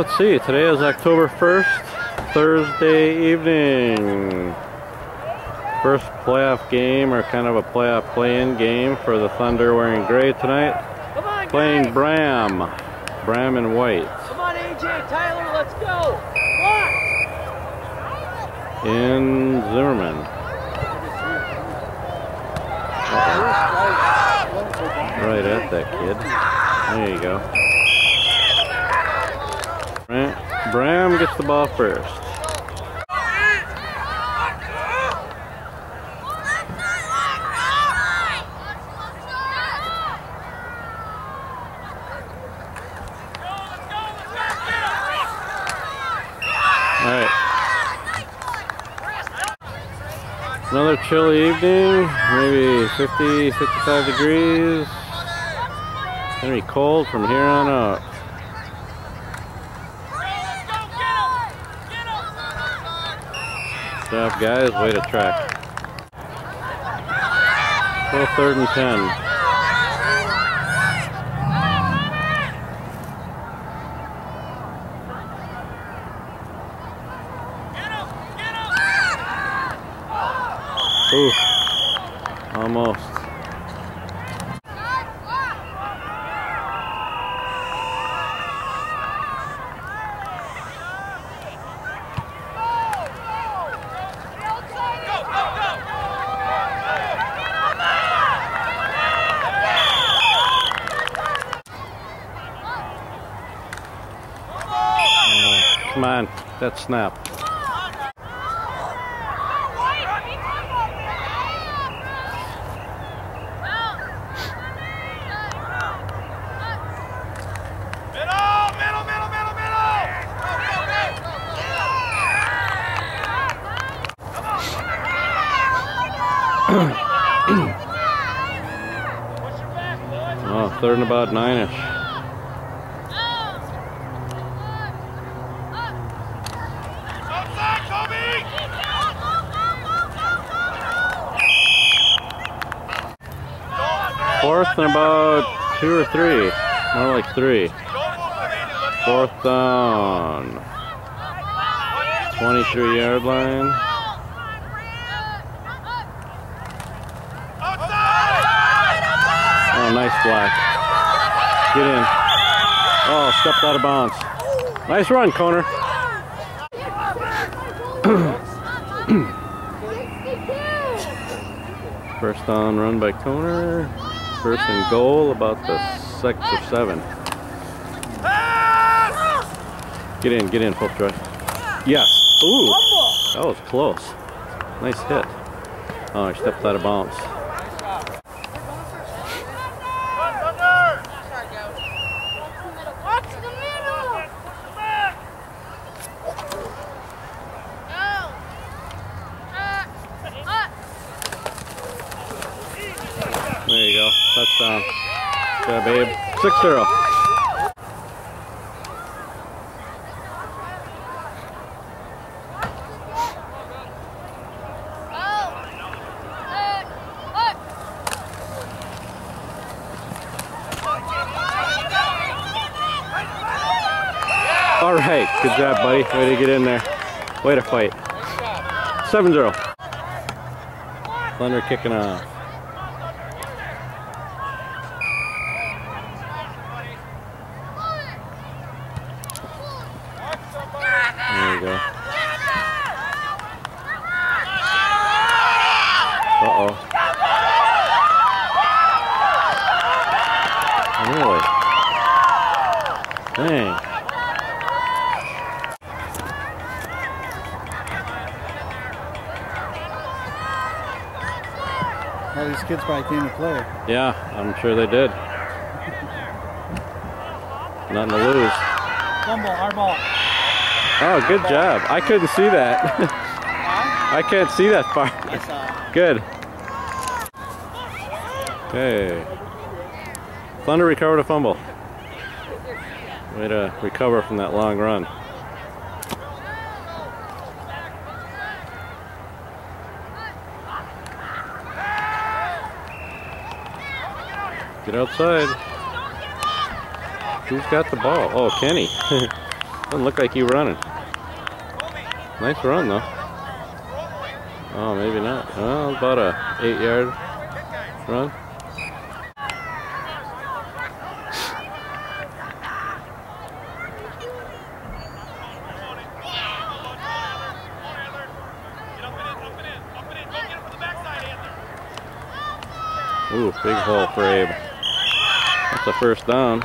Let's see, today is October 1st, Thursday evening. First playoff game, or kind of a playoff play-in game for the Thunder wearing gray tonight. Come on, Playing guys. Braham. Braham and white. Come on, AJ, Tyler, let's go. In Zimmerman. Right at that kid. There you go. Braham, Braham gets the ball first. Another chilly evening, maybe 50, 55 degrees. It's gonna be cold from here on out. Job, guys. Way to track. Still third and 10. Ooh, almost. On, that snap. Middle, middle, middle, middle, middle. Oh, third and about nine-ish. Fourth and about two or three. More like three. Fourth down. 23 yard line. Oh, nice block. Get in. Oh, stepped out of bounds. Nice run, Coner. First down run by Coner. First and goal about the six or seven. Get in, get in, Popejoy. Yes. Ooh, that was close. Nice hit. Oh, he stepped out of bounds. Run, Thunder. Watch the middle. Back. There you go. Touchdown. Yeah, babe. 6 0. All right. Good job, buddy. Way to get in there. Way to fight. 7 0. Thunder kicking off. There you go. Uh-oh. Really? Dang. All these kids probably came to play. Yeah, I'm sure they did. Nothing to lose. Fumble, our ball. Oh, good job. I couldn't see that. I can't see that far. Saw. Uh, good. Okay. Thunder recovered a fumble. Way to recover from that long run. Get outside. Who's got the ball? Oh, Kenny. Doesn't look like you running. Nice run though. Oh, maybe not. Well, about a eight yard run. Ooh, big hole for Abe. That's a first down.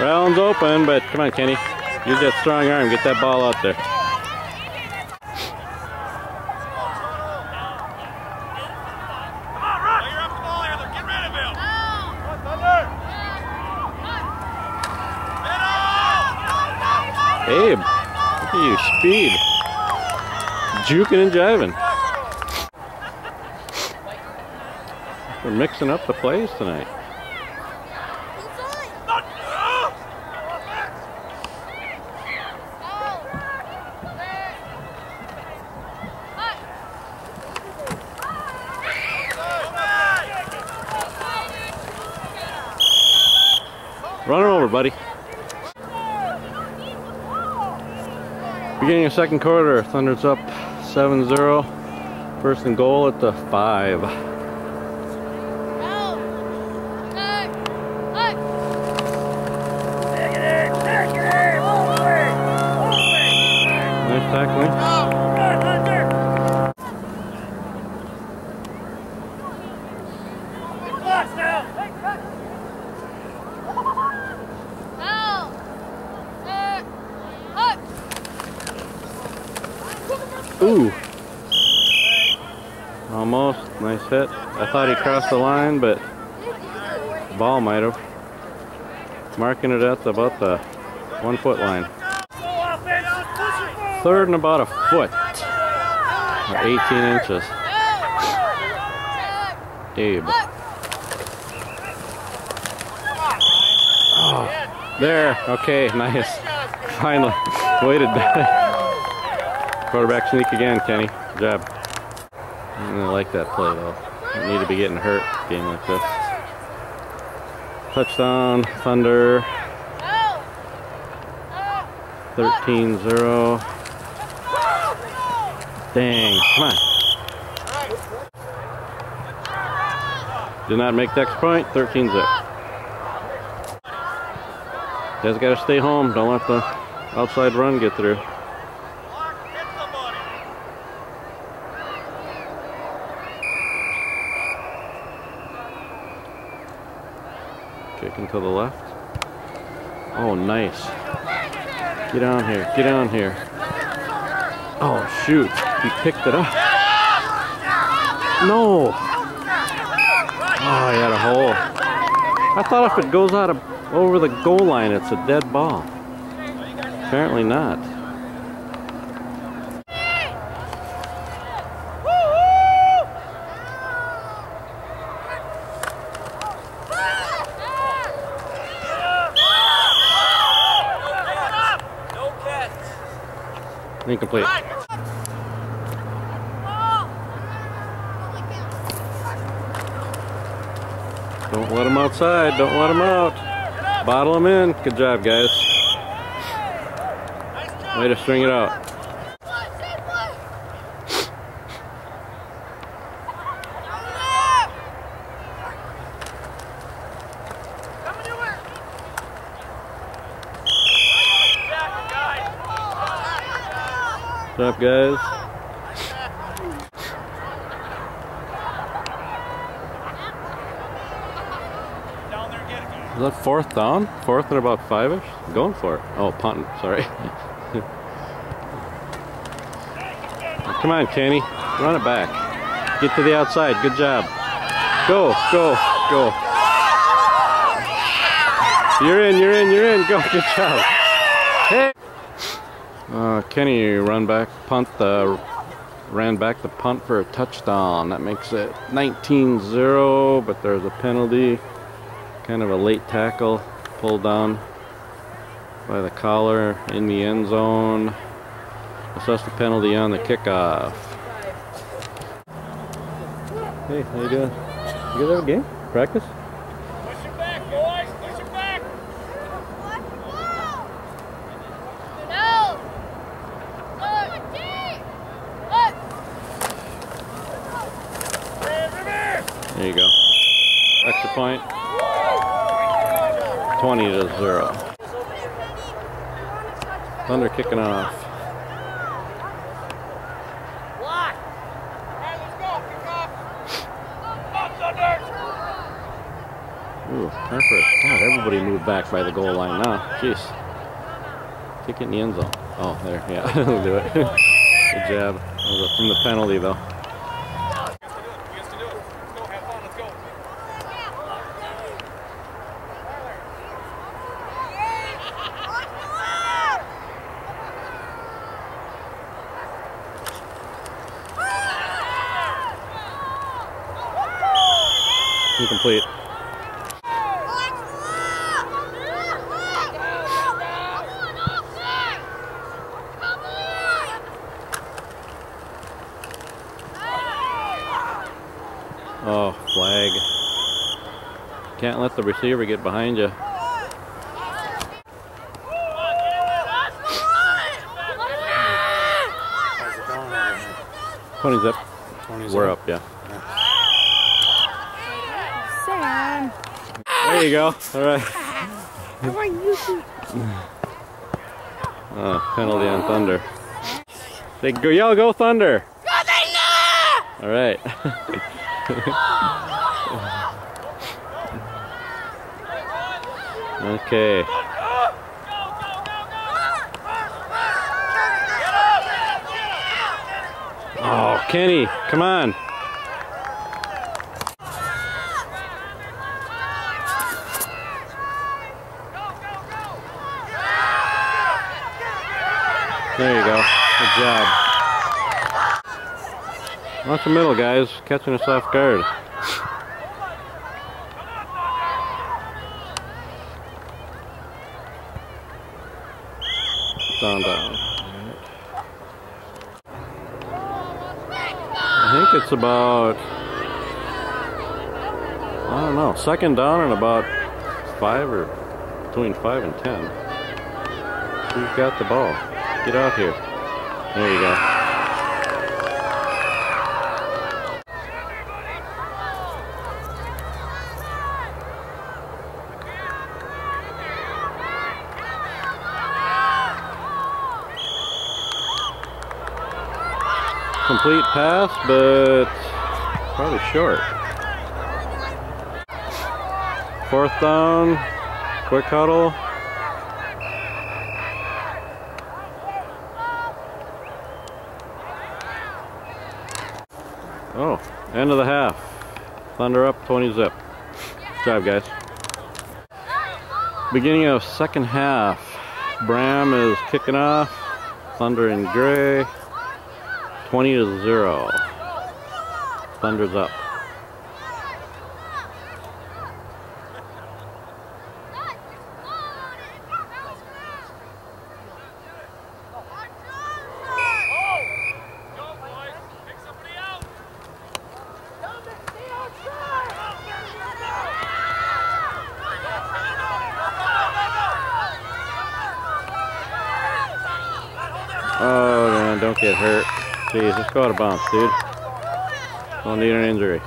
Round's open, but come on, Kenny. Use that strong arm. Get that ball out there. Abe, look at you, speed. Juking and jiving. We're mixing up the plays tonight. Run her over, buddy. Beginning of second quarter, Thunder's up 7-0. First and goal at the 5. Nice tackling. Ooh. Almost. Nice hit. I thought he crossed the line, but ball might have. Marking it at about the one foot line. Third and about a foot. 18 inches. Abe. Oh, there. Okay, nice. Finally. Waited. Quarterback sneak again, Kenny. Good job. I like that play though. Don't need to be getting hurt game like this. Touchdown, Thunder. 13-0. Dang, come on. Did not make extra point, 13 zip. Guys gotta stay home, don't let the outside run get through. To the left. Oh, nice. Get on here. Get on here. Oh, shoot. He picked it up. No. Oh, he had a hole. I thought if it goes out of over the goal line, it's a dead ball. Apparently not. Don't let them outside. Don't let them out. Bottle them in. Good job, guys. Way to string it out. Up, guys? Is that fourth down? Fourth and about five-ish? Going for it. Oh, punting. Sorry. Come on, Kenny. Run it back. Get to the outside. Good job. Go, go, go. You're in, you're in, you're in. Go. Good job. Hey. Uh, Kenny, run back, punt the ran back the punt for a touchdown. That makes it 19-0, but there's a penalty. Kind of a late tackle pulled down by the collar in the end zone. Assess the penalty on the kickoff. Hey, how you doing? You guys have a game? Practice? Push it back, boys. Push it back. There you go. Extra point. 20 to 0. Thunder kicking off. Ooh, God, everybody moved back by the goal line now. Jeez. Kick it in the end zone. Oh, there, yeah, we'll do it. Good was From the penalty, though. He has to do it. Let's go. Have fun. Let's go. Incomplete. Oh, flag. Can't let the receiver get behind you. Tony's up. We're up, yeah. Sam. There you go. All right. How are you? Oh, penalty on Thunder. They go, y'all go Thunder. All right. okay. Oh, Kenny, come on. There you go. Good job. Watch the middle, guys. Catching us off guard. Down, down. I think it's about, I don't know, second down and about five or between five and ten. Who's got the ball? Get out here. There you go. Complete pass, but probably short. Fourth down, quick huddle. Oh, end of the half. Thunder up, 20 zip. Good job, guys. Beginning of second half. Braham is kicking off. Thunder in gray. 20 to 0. Thunder's up. Go, boys. Pick somebody out. Oh, man, don't get hurt. Jeez, let's go out of bounds, dude. Don't need an injury.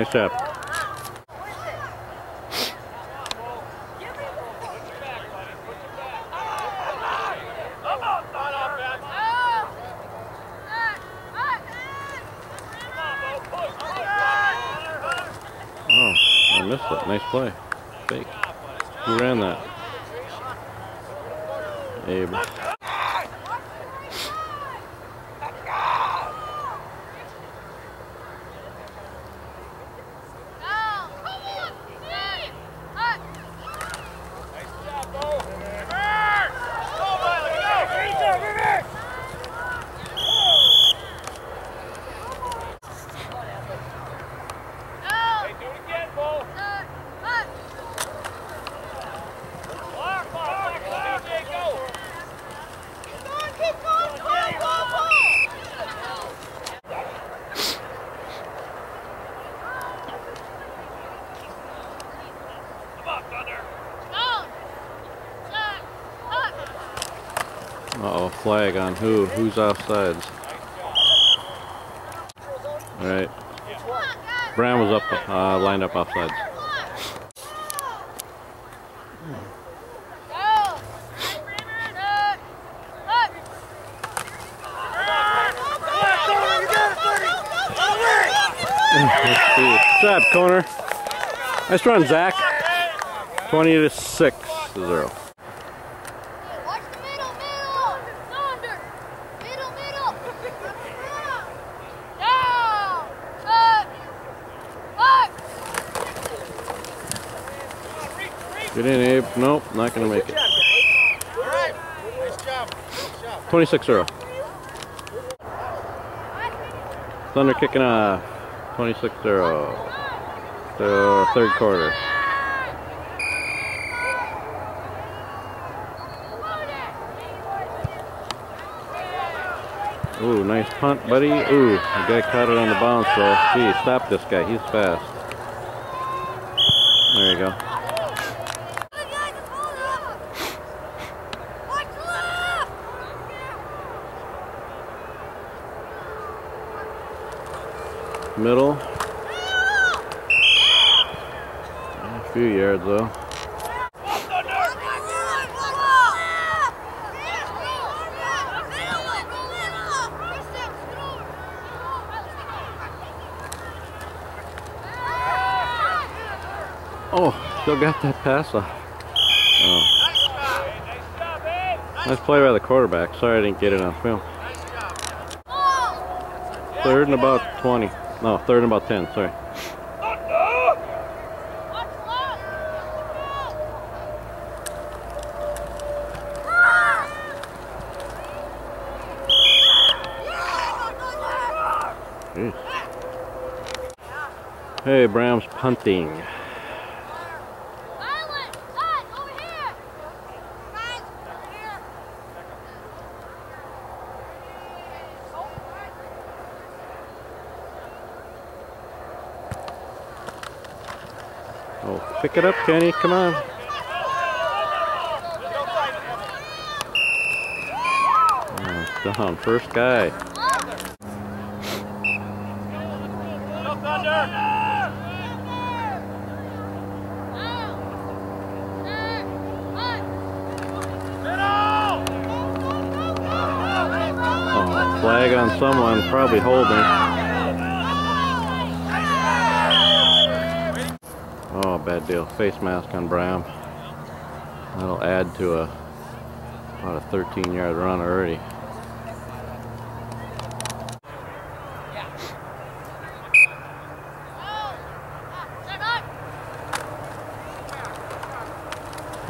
Nice job. Oh, I missed it. Nice play. Fake. Who ran that? Abe. Uh-oh, flag on who? Who's offsides? All right. Brown was up, uh, lined up offsides. Job, corner. Nice run, Zach. 20 to 6 to 0. Watch the middle, middle! Thunder! Middle, middle! Down! Up! Up! Get in, Abe. Nope, not going to make it. All right. Nice job. Nice job. 26 0. Thunder kicking off. 26 0. The third quarter. Ooh, nice punt, buddy. Ooh, the guy caught it on the bounce, though. Gee, stop this guy. He's fast. There you go. Middle. A few yards, though. Oh, still got that pass off. Oh. Nice play by the quarterback. Sorry I didn't get it on film. Third and about 20. No, third and about 10, sorry. Jeez. Hey, Browns punting. Island! Cut! Over here! Guys, over here! Oh, pick it up, Kenny. Come on. Oh, down. First guy. Oh, flag on someone. Probably holding. Oh, bad deal. Face mask on Brown. That'll add to a about a 13 yard run already.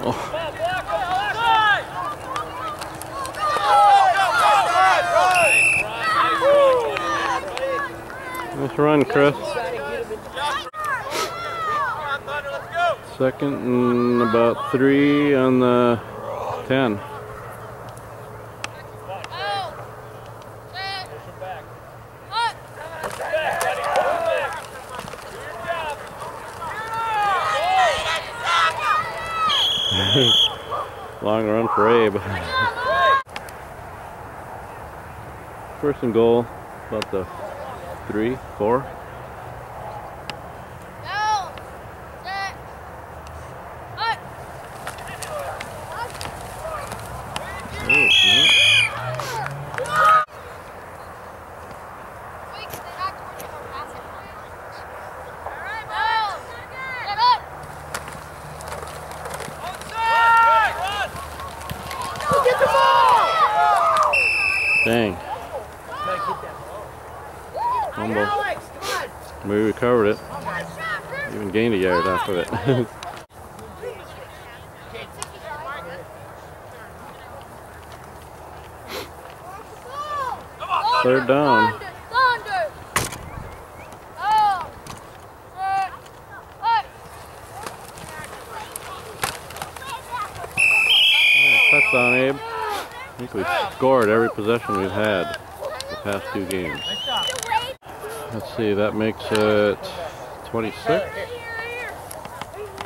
Oh, nice run, Chris. Second and about three on the 10. Long run for Abe. First and goal, about the three, four. Oh, no. the ball! Dang. Hey, Fumble. Alex, come on! We recovered it. Even gained a yard off of it. Third down. Thunder! Thunder! Oh! Hey! Hey! Touchdown, Abe. I think we've scored every possession we've had the past two games. Let's see, that makes it 26.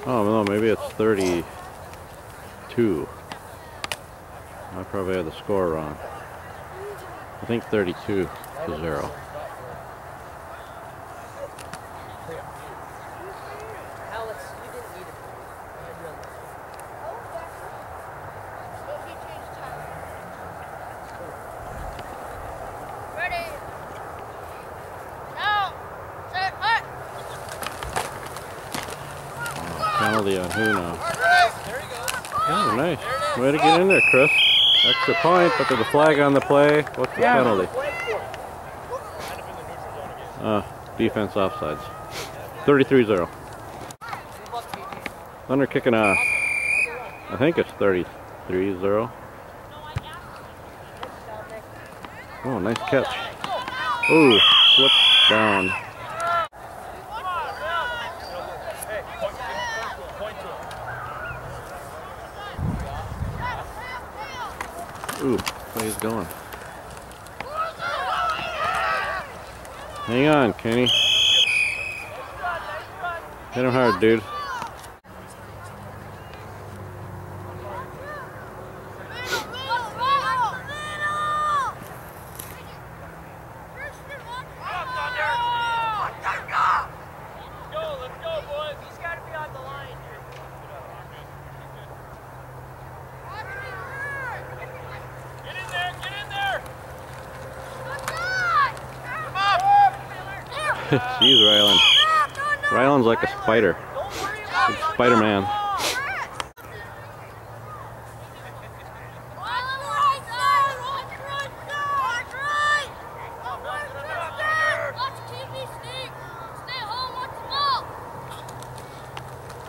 Oh, no, maybe it's 32. I probably had the score wrong. I think 32 to 0. Alex, you didn't need it. Ready? Now! Set! Hut! Penalty on who now? Oh, nice. Way to get in there, Chris. Extra point, but there's a flag on the play. What's the penalty? Uh, defense offsides. 33-0. Thunder kicking off. I think it's 33-0. Oh, nice catch. Ooh, slip down. Ooh, play's going. Hang on, Kenny. Hit him hard, dude. Go, let's go, boys. He's got to be on the line here. Get in there, get in there. Jeez, Rylan. Rylan's like a spider. Spider-Man.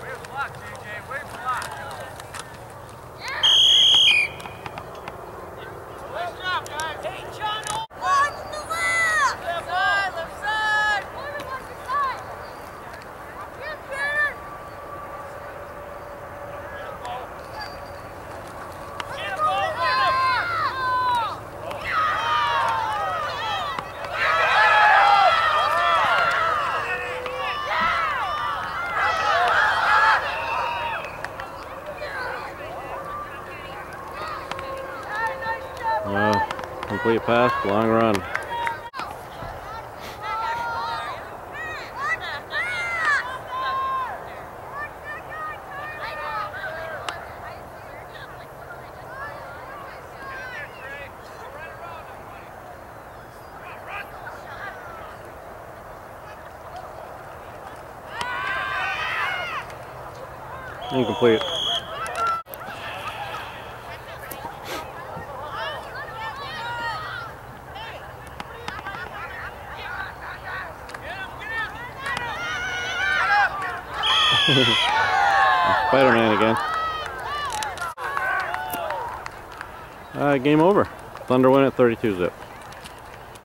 Wave block, JJ. Wave block. Nice job, guys. Hey, John, oh, Left side, left side. Get him, ball, win him. Uh, complete pass, long run. Incomplete. Spider-Man again. Uh, game over. Thunder win at 32 zip.